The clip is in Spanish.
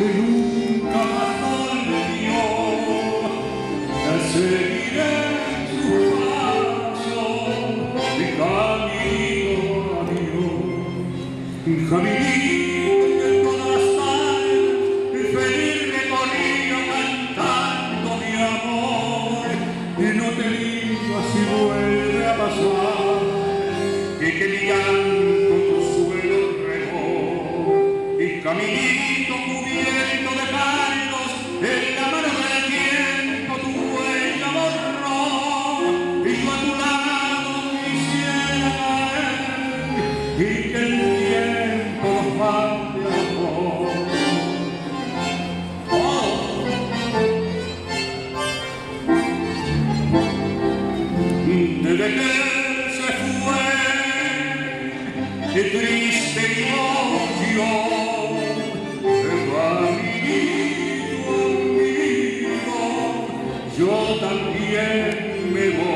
Que nunca más volvería a seguir en su marcha, hija camino hija mía, que el poder va a estar, es pedirme con ello cantando mi amor, que no te limpias si vuelve a pasar, que que mi llanto tu suelo mejor, hija mía. che triste emoción yo también me voy.